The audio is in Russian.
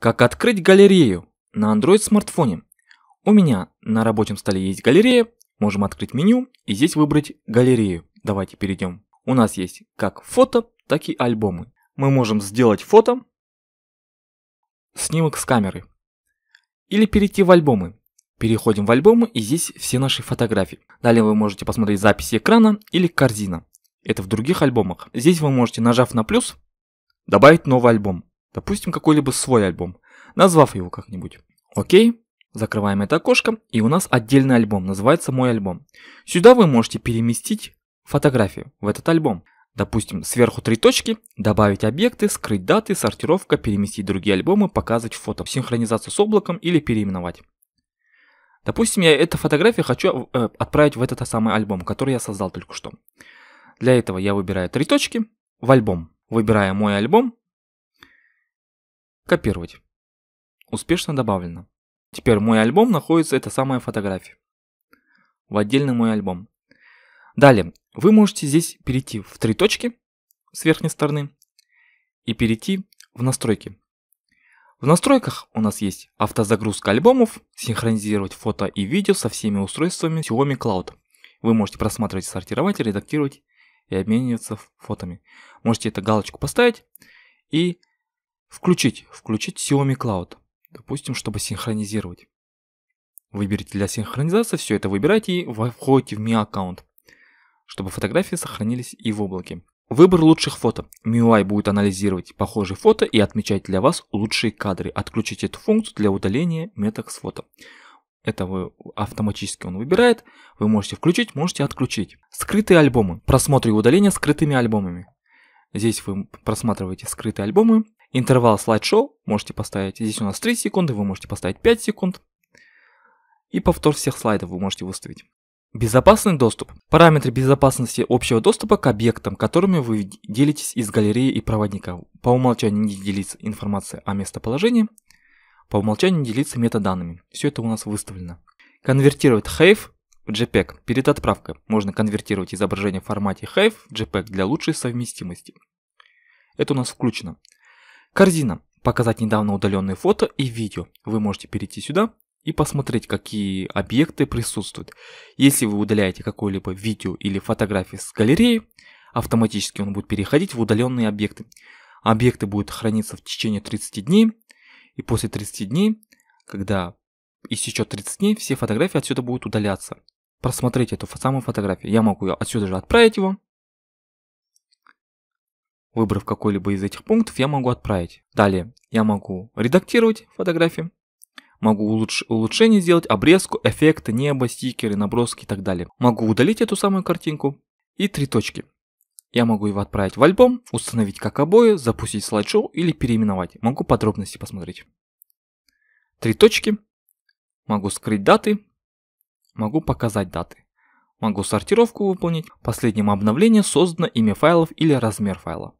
Как открыть галерею на Android смартфоне? У меня на рабочем столе есть галерея, можем открыть меню и здесь выбрать галерею. Давайте перейдем. У нас есть как фото, так и альбомы. Мы можем сделать фото, снимок с камеры. Или перейти в альбомы. Переходим в альбомы и здесь все наши фотографии. Далее вы можете посмотреть записи экрана или корзина. Это в других альбомах. Здесь вы можете, нажав на плюс, добавить новый альбом. Допустим, какой-либо свой альбом, назвав его как-нибудь. Окей, закрываем это окошко, и у нас отдельный альбом, называется «Мой альбом». Сюда вы можете переместить фотографию в этот альбом. Допустим, сверху три точки, добавить объекты, скрыть даты, сортировка, переместить другие альбомы, показывать фото, синхронизацию с облаком или переименовать. Допустим, я эту фотографию хочу э, отправить в этот самый альбом, который я создал только что. Для этого я выбираю три точки в альбом. Выбираю мой альбом, Копировать. Успешно добавлено. Теперь мой альбом находится эта самая фотография. В отдельный мой альбом. Далее, вы можете здесь перейти в три точки с верхней стороны и перейти в настройки. В настройках у нас есть автозагрузка альбомов, синхронизировать фото и видео со всеми устройствами Xiaomi Cloud. Вы можете просматривать, сортировать, редактировать и обмениваться фотами. Можете эту галочку поставить и Включить. Включить Xiaomi Cloud. Допустим, чтобы синхронизировать. Выберите для синхронизации, все это выбирайте и входите в Mi аккаунт, чтобы фотографии сохранились и в облаке. Выбор лучших фото. MIUI будет анализировать похожие фото и отмечать для вас лучшие кадры. Отключите эту функцию для удаления меток с фото. Это вы автоматически он выбирает. Вы можете включить, можете отключить. Скрытые альбомы. Просмотр и удаление скрытыми альбомами. Здесь вы просматриваете скрытые альбомы Интервал слайд-шоу можете поставить. Здесь у нас 3 секунды, вы можете поставить 5 секунд. И повтор всех слайдов вы можете выставить. Безопасный доступ. Параметры безопасности общего доступа к объектам, которыми вы делитесь из галереи и проводника. По умолчанию не делится информация о местоположении. По умолчанию делится метаданными. Все это у нас выставлено. Конвертировать HAVE в JPEG. Перед отправкой можно конвертировать изображение в формате HAVE в JPEG для лучшей совместимости. Это у нас включено. Корзина. Показать недавно удаленные фото и видео. Вы можете перейти сюда и посмотреть, какие объекты присутствуют. Если вы удаляете какое-либо видео или фотографии с галереи, автоматически он будет переходить в удаленные объекты. Объекты будут храниться в течение 30 дней, и после 30 дней, когда истечет 30 дней, все фотографии отсюда будут удаляться. Просмотреть эту самую фотографию. Я могу отсюда же отправить его, Выбрав какой-либо из этих пунктов, я могу отправить. Далее я могу редактировать фотографии, могу улучш улучшение сделать, обрезку, эффекты, небо, стикеры, наброски и так далее. Могу удалить эту самую картинку и три точки. Я могу его отправить в альбом, установить как обои, запустить слайд-шоу или переименовать. Могу подробности посмотреть. Три точки. Могу скрыть даты. Могу показать даты. Могу сортировку выполнить. Последним обновлением создано имя файлов или размер файла.